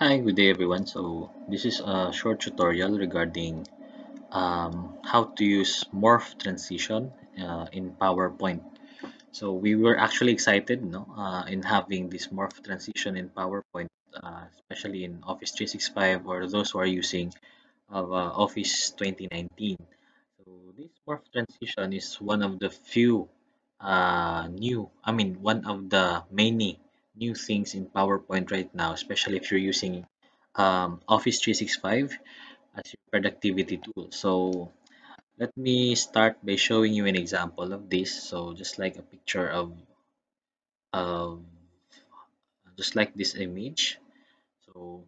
Hi, good day everyone. So this is a short tutorial regarding um, how to use morph transition uh, in PowerPoint. So we were actually excited no, uh, in having this morph transition in PowerPoint, uh, especially in Office 365 or those who are using uh, Office 2019. So this morph transition is one of the few uh, new, I mean, one of the many new things in PowerPoint right now, especially if you're using um, Office 365 as your productivity tool. So let me start by showing you an example of this. So just like a picture of, of just like this image. So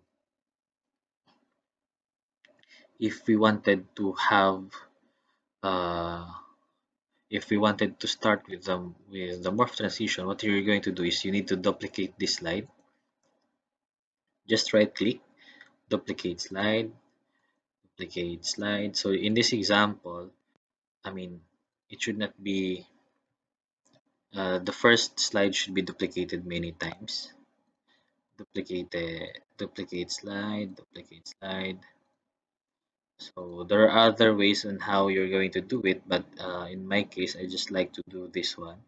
if we wanted to have uh, if we wanted to start with the with the morph transition, what you're going to do is you need to duplicate this slide. Just right click, duplicate slide, duplicate slide. So in this example, I mean, it should not be uh, the first slide should be duplicated many times. Duplicate the duplicate slide, duplicate slide. So there are other ways on how you're going to do it, but uh, in my case, I just like to do this one.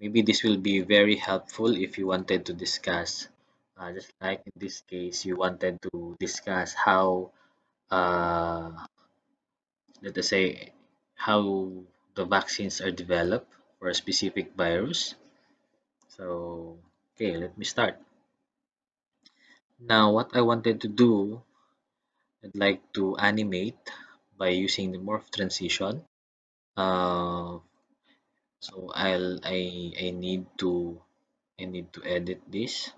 Maybe this will be very helpful if you wanted to discuss, uh, just like in this case, you wanted to discuss how, uh, let us say, how the vaccines are developed for a specific virus. So, okay, let me start. Now, what I wanted to do I'd like to animate by using the morph transition. Uh, so I'll I I need to I need to edit this.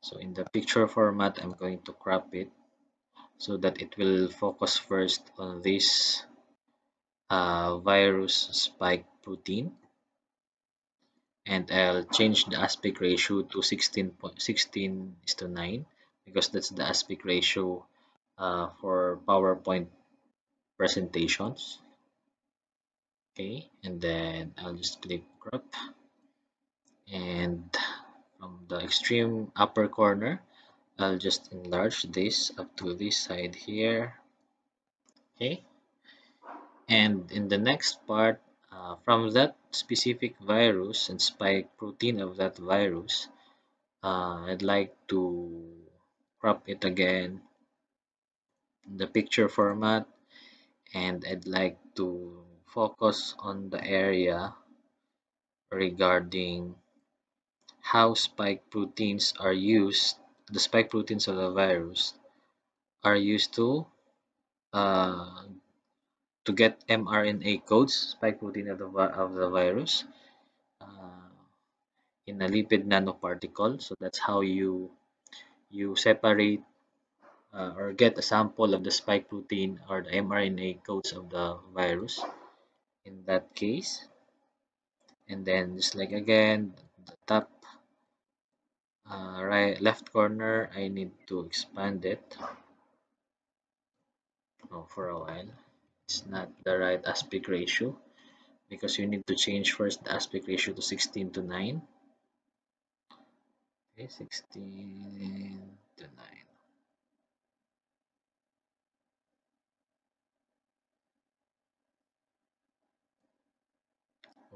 So in the picture format, I'm going to crop it so that it will focus first on this uh, virus spike protein. And I'll change the aspect ratio to 16.16 is to 9 because that's the aspect ratio uh, for PowerPoint presentations. Okay and then I'll just click crop and from the extreme upper corner I'll just enlarge this up to this side here. Okay. And in the next part uh, from that specific virus and spike protein of that virus uh, I'd like to crop it again. in the picture format and I'd like to focus on the area regarding how spike proteins are used, the spike proteins of the virus are used to uh, to get mRNA codes, spike protein of the, of the virus uh, in a lipid nanoparticle. So that's how you you separate uh, or get a sample of the spike protein or the mRNA codes of the virus in that case. And then just like again, the top uh, right left corner, I need to expand it oh, for a while. It's not the right aspect ratio because you need to change first the aspect ratio to 16 to 9. Okay, 16 to 9.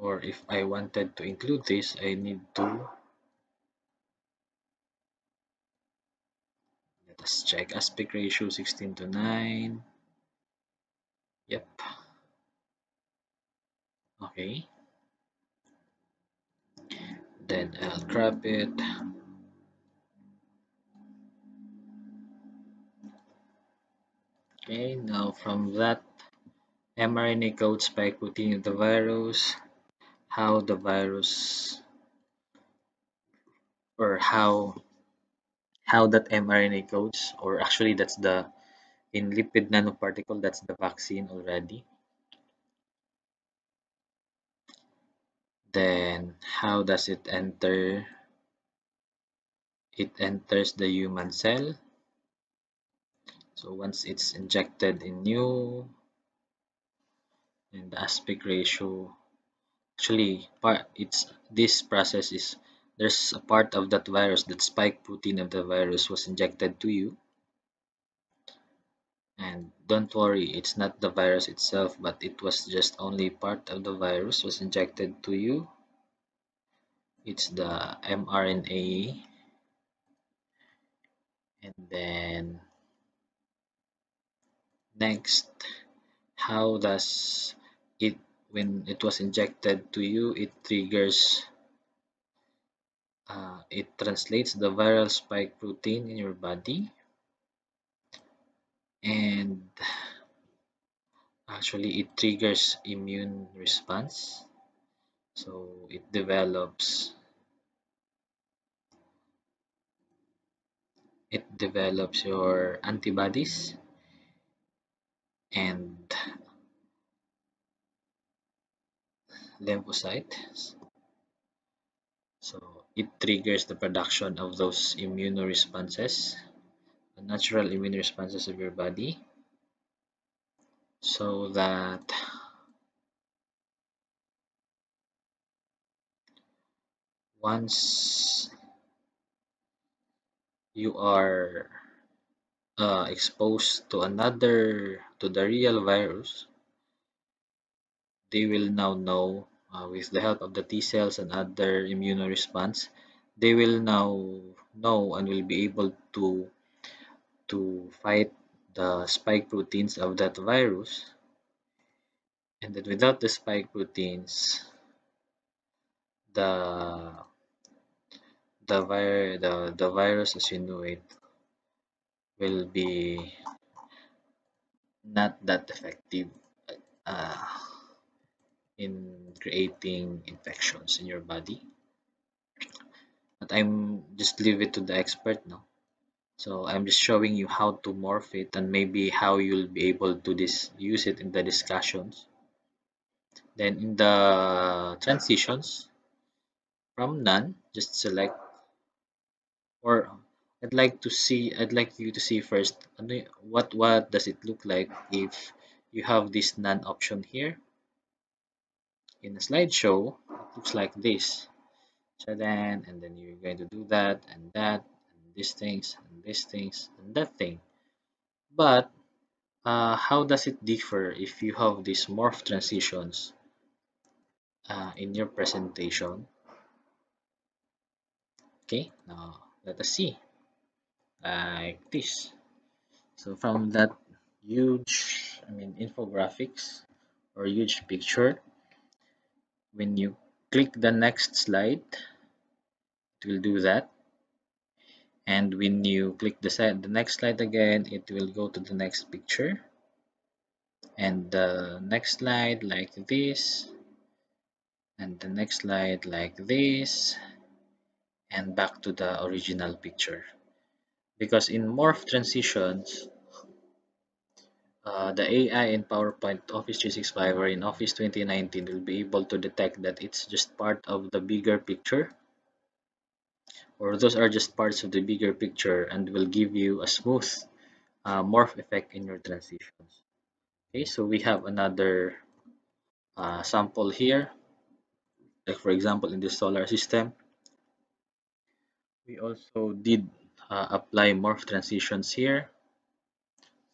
Or if I wanted to include this, I need to let us check aspect ratio 16 to 9. Yep. Okay. Then I'll crop it. Okay, now from that mRNA code spike protein of the virus, how the virus or how how that mRNA codes or actually that's the in lipid nanoparticle that's the vaccine already. Then how does it enter it enters the human cell? So once it's injected in new and the aspect ratio actually part it's this process is there's a part of that virus that spike protein of the virus was injected to you. And don't worry it's not the virus itself but it was just only part of the virus was injected to you. It's the mRNA. And then next how does it when it was injected to you it triggers uh, it translates the viral spike protein in your body. And actually it triggers immune response. So it develops it develops your antibodies. And lymphocytes. So it triggers the production of those immune responses natural immune responses of your body so that once you are uh, exposed to another to the real virus they will now know uh, with the help of the T cells and other immune response they will now know and will be able to to fight the spike proteins of that virus. And that without the spike proteins the the, vir the, the virus as you know it will be not that effective uh, in creating infections in your body. But I'm just leave it to the expert now so I'm just showing you how to morph it and maybe how you'll be able to this use it in the discussions. Then in the transitions from none just select or I'd like to see I'd like you to see first what what does it look like if you have this none option here in a slideshow it looks like this. So then and then you're going to do that and that and these things and these things and that thing. But uh, how does it differ if you have these morph transitions uh, in your presentation? Okay now let us see. Like this. So from that huge I mean infographics or huge picture when you click the next slide it will do that. And when you click the, the next slide again it will go to the next picture. And the next slide like this. And the next slide like this. And back to the original picture. Because in morph transitions uh, the AI in PowerPoint Office 365 or in Office 2019 will be able to detect that it's just part of the bigger picture or those are just parts of the bigger picture and will give you a smooth uh, morph effect in your transitions. Okay so we have another uh, sample here. Like for example in the solar system we also did uh, apply morph transitions here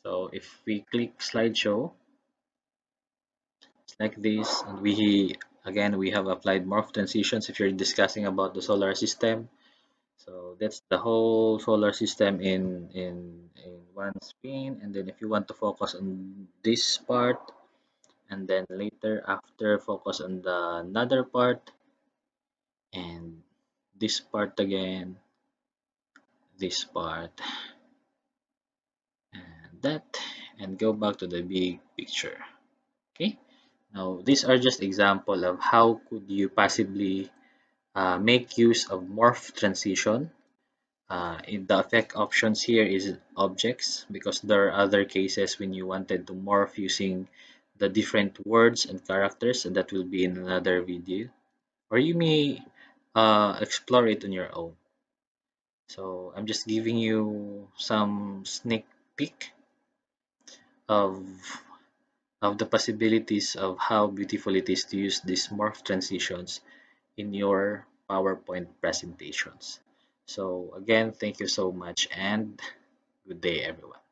so if we click slideshow it's like this and we again we have applied morph transitions if you're discussing about the solar system. So that's the whole solar system in in in one screen and then if you want to focus on this part and then later after focus on the another part and this part again this part that and go back to the big picture. Okay? Now these are just example of how could you possibly uh, make use of morph transition. Uh, in the effect options here is objects because there are other cases when you wanted to morph using the different words and characters and that will be in another video. Or you may uh, explore it on your own. So I'm just giving you some sneak peek of of the possibilities of how beautiful it is to use these morph transitions in your PowerPoint presentations. So again, thank you so much and good day everyone.